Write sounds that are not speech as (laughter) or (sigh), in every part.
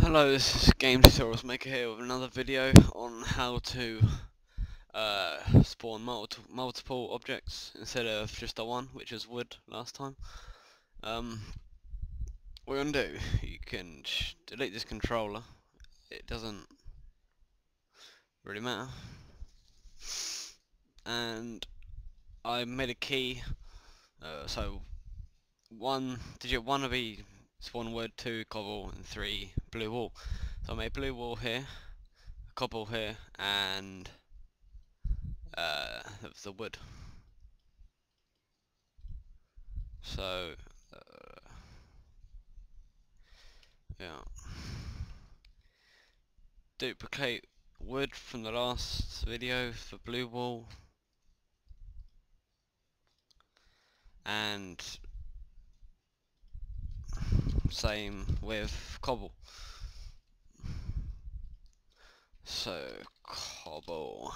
Hello, this is Game Tutorials Maker here with another video on how to uh, spawn multi multiple objects instead of just the one, which is wood last time. Um, what you're gonna do, you can delete this controller. It doesn't really matter. And I made a key, uh, so one digit one will be spawn wood, two cobble, and three blue wool. So I made blue wool here, cobble here, and uh, the wood. So, uh, yeah. Duplicate wood from the last video for blue wool. And same with cobble. So, cobble.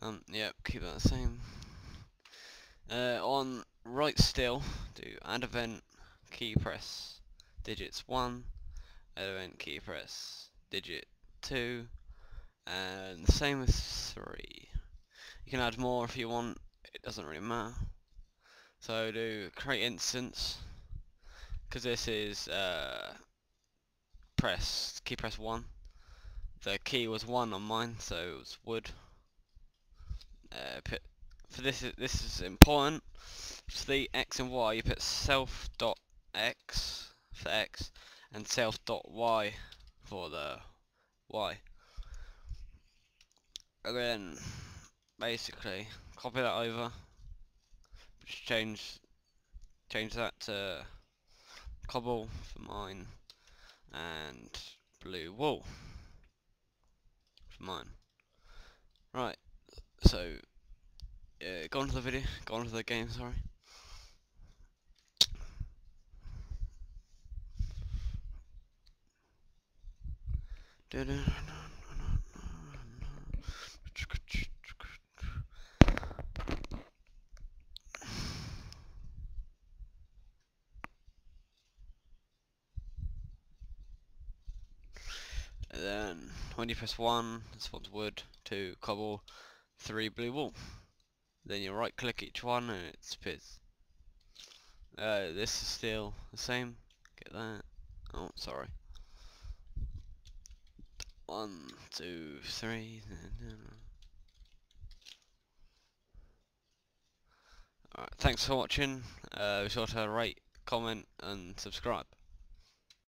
Um, yep, keep that the same. Uh, on right still, do add event, key press, digits 1, add event, key press, digit 2, and same with 3. You can add more if you want, it doesn't really matter. So do create instance, because this is uh, press, key press 1. The key was 1 on mine, so it was wood. Uh, put, for this, this is important. For the x and y, you put self dot x for x and self dot y for the y. And then basically. Copy that over. Just change change that to cobble for mine and blue wool for mine. Right so yeah, go on to the video go on to the game sorry (tsk) And then when you press 1, it spawns wood, 2 cobble, 3 blue wool. Then you right click each one and it appears. Uh, this is still the same. Get that. Oh, sorry. One, two, three. Alright, thanks for watching. Uh, be sure to rate, comment and subscribe.